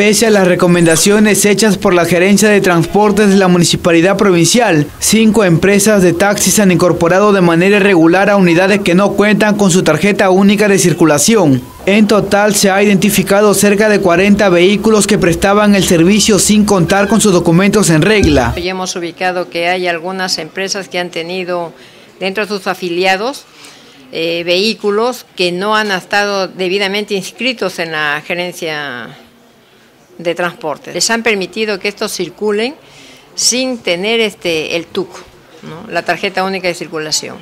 Pese a las recomendaciones hechas por la Gerencia de Transportes de la Municipalidad Provincial, cinco empresas de taxis han incorporado de manera irregular a unidades que no cuentan con su tarjeta única de circulación. En total se ha identificado cerca de 40 vehículos que prestaban el servicio sin contar con sus documentos en regla. Ya hemos ubicado que hay algunas empresas que han tenido dentro de sus afiliados eh, vehículos que no han estado debidamente inscritos en la gerencia de transporte. Les han permitido que estos circulen sin tener este, el TUC, la tarjeta única de circulación.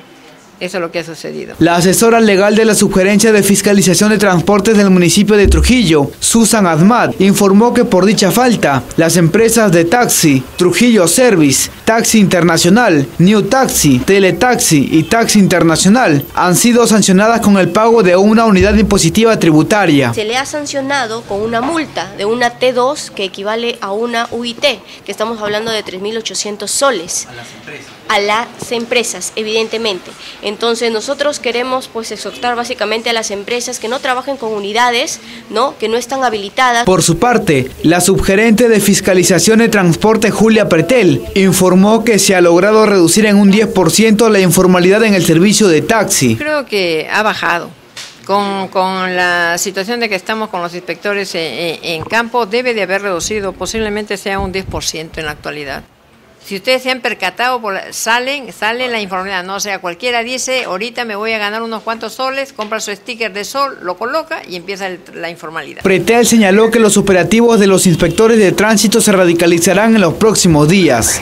Eso es lo que ha sucedido. La asesora legal de la Sugerencia de Fiscalización de Transportes del municipio de Trujillo, Susan Ahmad, informó que por dicha falta, las empresas de taxi, Trujillo Service, Taxi Internacional, New Taxi, Teletaxi y Taxi Internacional han sido sancionadas con el pago de una unidad impositiva tributaria. Se le ha sancionado con una multa de una T2 que equivale a una UIT, que estamos hablando de 3.800 soles. A las empresas. A las empresas, evidentemente. Entonces nosotros queremos pues exhortar básicamente a las empresas que no trabajen con unidades, ¿no? que no están habilitadas. Por su parte, la subgerente de Fiscalización de Transporte Julia Pretel informó que se ha logrado reducir en un 10% la informalidad en el servicio de taxi. Creo que ha bajado. Con, la situación de que estamos con los inspectores en, en campo, debe de haber reducido, posiblemente sea un 10% en la actualidad. Si ustedes se han percatado, salen, sale la informalidad, no sea, cualquiera dice, ahorita me voy a ganar unos cuantos soles, compra su sticker de sol, lo coloca y empieza la informalidad. Pretel señaló que los operativos de los inspectores de tránsito se radicalizarán en los próximos días.